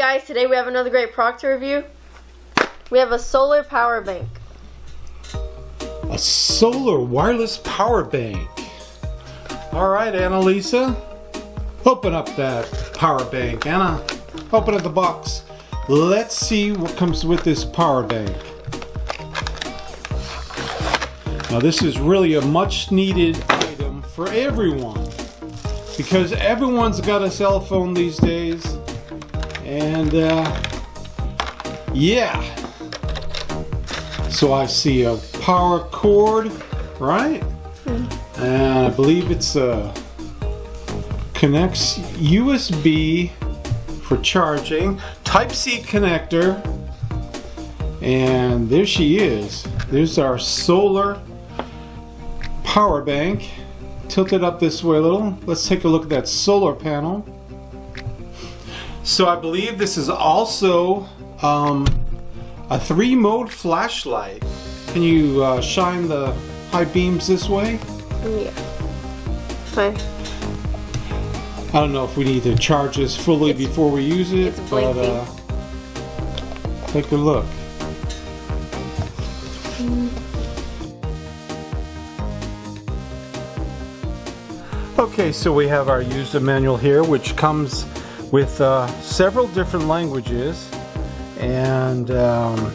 guys, today we have another great product to review. We have a solar power bank. A solar wireless power bank. All right, Annalisa, open up that power bank. Anna, open up the box. Let's see what comes with this power bank. Now this is really a much needed item for everyone because everyone's got a cell phone these days and uh, yeah. So I see a power cord right? And I believe it's a connects USB for charging type C connector. And there she is. There's our solar power bank. Tilt it up this way a little. Let's take a look at that solar panel so I believe this is also um, a three mode flashlight can you uh, shine the high beams this way Yeah. Fine. I don't know if we need to charge this fully It's- before we use it, but uh, take a look. Okay, so we have our user manual here, which comes with uh, several different languages. And um,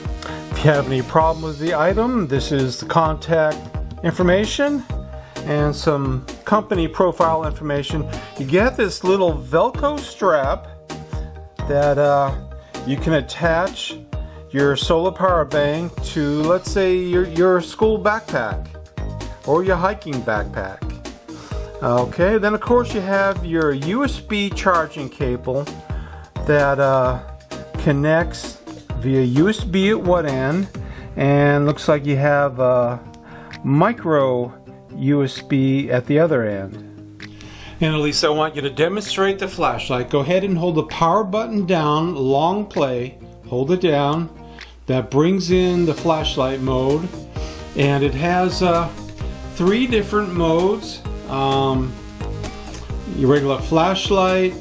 if you have any problem with the item, this is the contact information and some company profile information. You get this little Velcro strap that uh, you can attach your solar power bank to, let's say, your, your school backpack or your hiking backpack. Okay, then of course you have your USB charging cable that uh, connects via USB at one end and looks like you have a micro USB at the other end. Annalisa, I want you to demonstrate the flashlight. Go ahead and hold the power button down, long play, hold it down. That brings in the flashlight mode and it has uh, three different modes. Um, your regular flashlight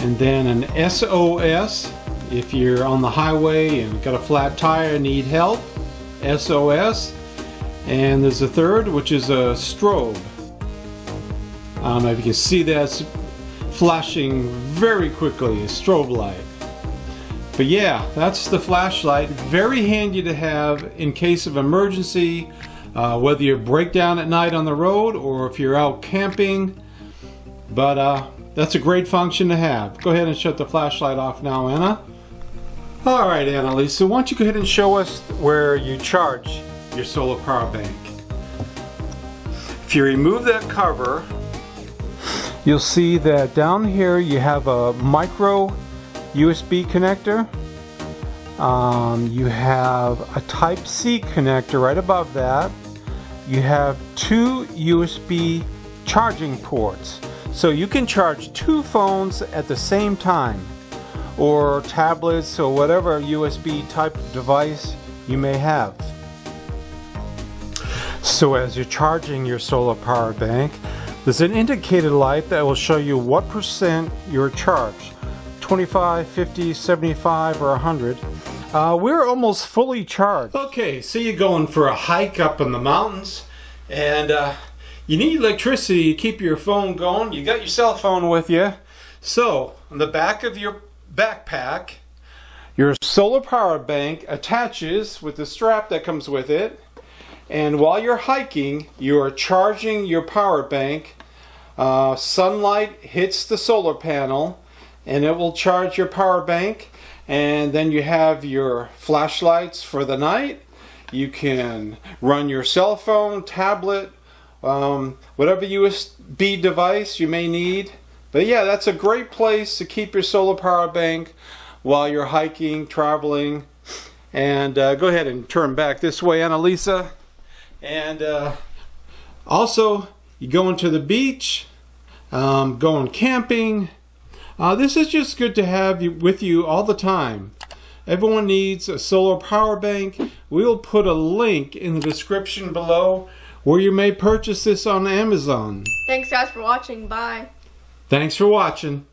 and then an SOS if you're on the highway and got a flat tire and need help SOS and there's a third which is a strobe. I don't know if you can see that. Flashing very quickly a strobe light. But yeah that's the flashlight. Very handy to have in case of emergency uh, whether you break down at night on the road or if you're out camping but uh, that's a great function to have. Go ahead and shut the flashlight off now Anna. All right Annalisa why don't you go ahead and show us where you charge your solar power bank? If you remove that cover you'll see that down here you have a micro USB connector. Um, you have a type C connector right above that you have two USB charging ports. So you can charge two phones at the same time or tablets or whatever USB type device you may have. So as you're charging your solar power bank there's an indicator light that will show you what percent you're charged 25 50 75 or 100 uh, we're almost fully charged okay so you're going for a hike up in the mountains and uh, you need electricity to keep your phone going you got your cell phone with you so on the back of your backpack your solar power bank attaches with the strap that comes with it and while you're hiking, you are charging your power bank. Uh, sunlight hits the solar panel and it will charge your power bank. And then you have your flashlights for the night. You can run your cell phone, tablet, um, whatever USB device you may need. But yeah, that's a great place to keep your solar power bank while you're hiking, traveling. And uh, go ahead and turn back this way, Annalisa. And uh, also, you going to the beach, um, going camping. Uh, this is just good to have you, with you all the time. Everyone needs a solar power bank. We'll put a link in the description below where you may purchase this on Amazon. Thanks guys for watching. Bye. Thanks for watching.